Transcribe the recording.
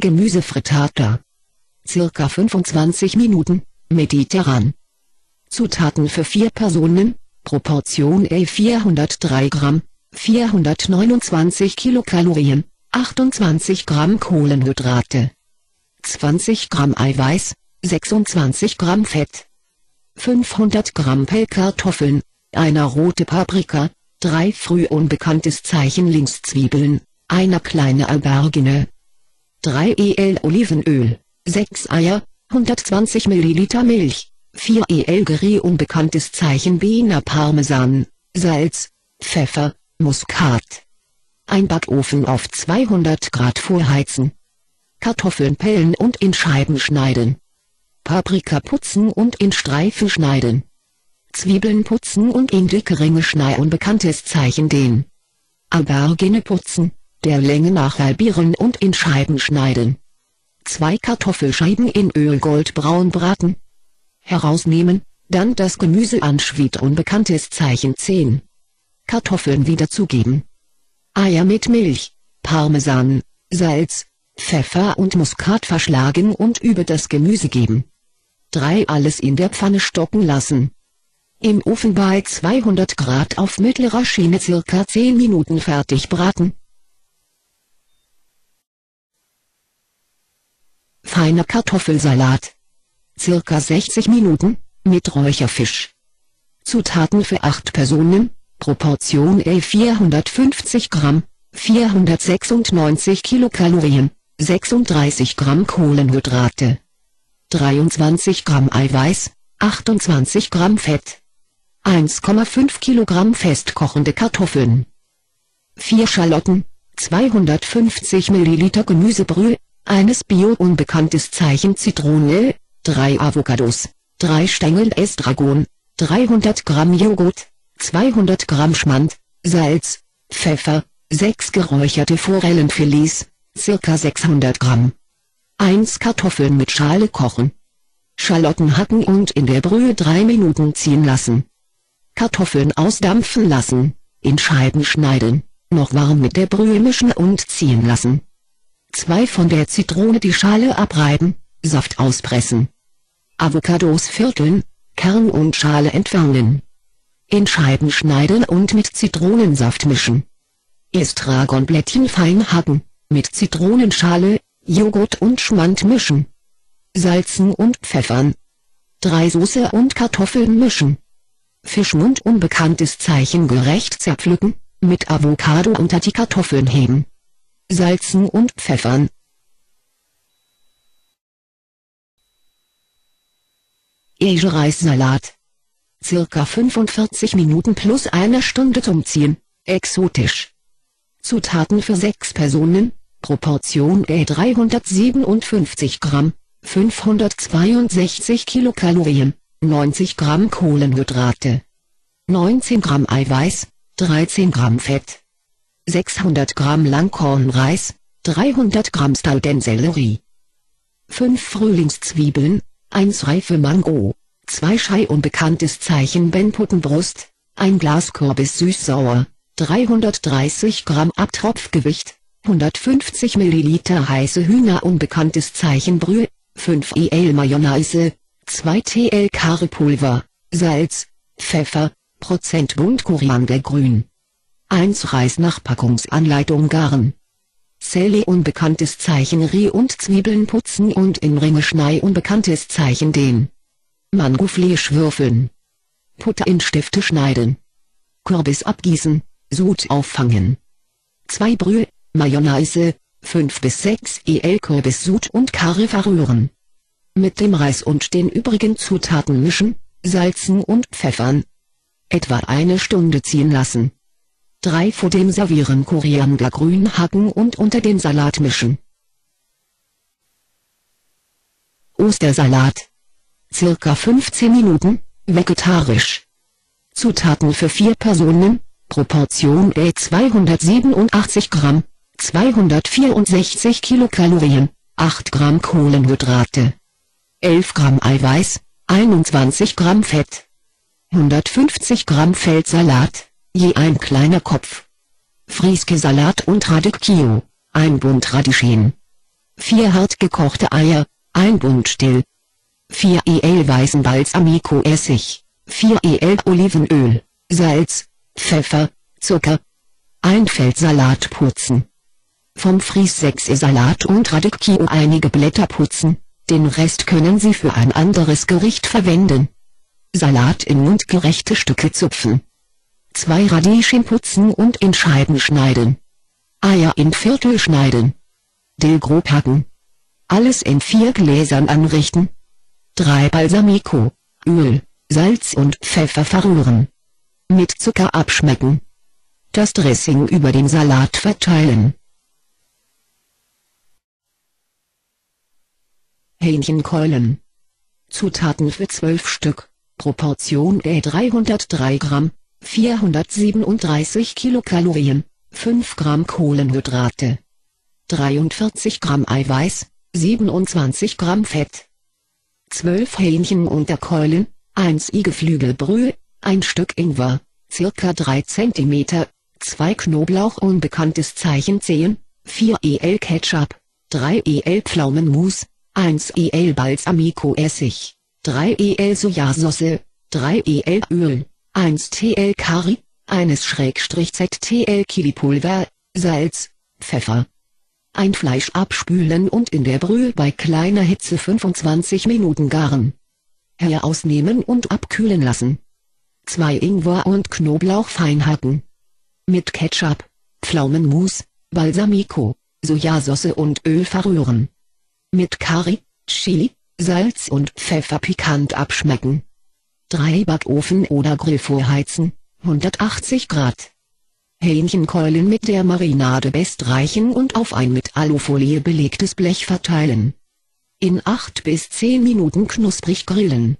Gemüsefrittata. Circa 25 Minuten, mediterran. Zutaten für 4 Personen, Proportion A 403 Gramm, 429 Kilokalorien, 28 Gramm Kohlenhydrate, 20 Gramm Eiweiß, 26 Gramm Fett, 500 Gramm Pellkartoffeln, einer rote Paprika, drei früh unbekanntes Zeichen Linkszwiebeln, einer kleine Albergine, 3 el Olivenöl, 6 Eier, 120 Milliliter Milch, 4 el Geri unbekanntes Zeichen Wiener Parmesan, Salz, Pfeffer, Muskat. Ein Backofen auf 200 Grad vorheizen. Kartoffeln pellen und in Scheiben schneiden. Paprika putzen und in Streifen schneiden. Zwiebeln putzen und in dicke Ringe schneiden. Unbekanntes Zeichen den. Aubergine putzen, der Länge nach halbieren und in Scheiben schneiden. Zwei Kartoffelscheiben in Öl goldbraun braten. Herausnehmen, dann das Gemüse anschwied. Unbekanntes Zeichen 10. Kartoffeln wieder zugeben. Eier mit Milch, Parmesan, Salz, Pfeffer und Muskat verschlagen und über das Gemüse geben. 3. Alles in der Pfanne stocken lassen. Im Ofen bei 200 Grad auf mittlerer Schiene circa 10 Minuten fertig braten. Feiner Kartoffelsalat. Circa 60 Minuten, mit Räucherfisch. Zutaten für 8 Personen, Proportion A 450 Gramm, 496 Kilokalorien, 36 Gramm Kohlenhydrate, 23 Gramm Eiweiß, 28 Gramm Fett, 1,5 Kilogramm festkochende Kartoffeln, 4 Schalotten, 250 Milliliter Gemüsebrühe, eines bio-unbekanntes Zeichen Zitrone, 3 Avocados, 3 Stängel Estragon, 300 Gramm Joghurt, 200 Gramm Schmand, Salz, Pfeffer, 6 geräucherte Forellenfilets, circa 600 Gramm. 1 Kartoffeln mit Schale kochen. Schalotten hacken und in der Brühe 3 Minuten ziehen lassen. Kartoffeln ausdampfen lassen, in Scheiben schneiden, noch warm mit der Brühe mischen und ziehen lassen. 2 von der Zitrone die Schale abreiben, Saft auspressen. Avocados vierteln, Kern und Schale entfernen. In Scheiben schneiden und mit Zitronensaft mischen. Estragonblättchen fein hacken, mit Zitronenschale, Joghurt und Schmand mischen. Salzen und pfeffern. Drei Soße und Kartoffeln mischen. Fischmund unbekanntes Zeichen gerecht zerpflücken, mit Avocado unter die Kartoffeln heben. Salzen und pfeffern. Egereissalat circa 45 Minuten plus eine Stunde zum Ziehen, exotisch. Zutaten für 6 Personen, Proportion A 357 Gramm, 562 Kilokalorien, 90 Gramm Kohlenhydrate, 19 Gramm Eiweiß, 13 Gramm Fett, 600 Gramm Langkornreis, 300 Gramm Staudensellerie, 5 Frühlingszwiebeln, 1 reife Mango, 2 Schei unbekanntes Zeichen Benputtenbrust, ein Glas Kürbis süß-sauer, 330 Gramm Abtropfgewicht, 150 Milliliter heiße Hühner unbekanntes Zeichen Brühe, 5 el Mayonnaise, 2 tl Karipulver, Salz, Pfeffer, Prozent Bunt Koriandergrün. 1 Reis nach Packungsanleitung garen. Zelle unbekanntes Zeichen Rie und Zwiebeln putzen und in Ringe schnei unbekanntes Zeichen den. Mangofleisch würfeln. Butter in Stifte schneiden. Kürbis abgießen, Sud auffangen. 2 Brühe, Mayonnaise, 5 bis 6 el Kürbissud und Karre verrühren. Mit dem Reis und den übrigen Zutaten mischen, salzen und pfeffern. Etwa eine Stunde ziehen lassen. 3 vor dem Servieren Koriandergrün hacken und unter den Salat mischen. Ostersalat circa 15 Minuten, vegetarisch. Zutaten für 4 Personen, Proportion A 287 Gramm, 264 Kilokalorien, 8 Gramm Kohlenhydrate, 11 Gramm Eiweiß, 21 Gramm Fett, 150 Gramm Feldsalat, je ein kleiner Kopf. Frieske Salat und Radicchio, ein Bund Radieschen. 4 hart gekochte Eier, 1 Bund still. 4 el weißen Balsamico-Essig, 4 el Olivenöl, Salz, Pfeffer, Zucker. Ein Feld Salat putzen. Vom Fries 6 Salat und Radicchio einige Blätter putzen, den Rest können Sie für ein anderes Gericht verwenden. Salat in mundgerechte Stücke zupfen. Zwei Radieschen putzen und in Scheiben schneiden. Eier in Viertel schneiden. Dill grob hacken. Alles in vier Gläsern anrichten. 3 Balsamico, Öl, Salz und Pfeffer verrühren. Mit Zucker abschmecken. Das Dressing über den Salat verteilen. Hähnchenkeulen. Zutaten für 12 Stück. Proportion E 303 Gramm, 437 Kilokalorien, 5 Gramm Kohlenhydrate, 43 Gramm Eiweiß, 27 Gramm Fett. 12 Hähnchen unter Keulen, 1 I Geflügelbrühe, 1 Stück Ingwer, circa 3 cm, 2 Knoblauch unbekanntes Zeichen 10, 4 el Ketchup, 3 el Pflaumenmus, 1 el Balsamico Essig, 3 el Sojasauce, 3 el Öl, 1 tl Curry, 1 Schrägstrich ZTL Chilipulver, Salz, Pfeffer. Ein Fleisch abspülen und in der Brühe bei kleiner Hitze 25 Minuten garen. Herausnehmen und abkühlen lassen. 2 Ingwer und Knoblauch fein hacken. Mit Ketchup, Pflaumenmus, Balsamico, Sojasauce und Öl verrühren. Mit Curry, Chili, Salz und Pfeffer pikant abschmecken. 3 Backofen oder Grill vorheizen, 180 Grad. Hähnchenkeulen mit der Marinade bestreichen und auf ein mit Alufolie belegtes Blech verteilen. In 8 bis 10 Minuten knusprig grillen.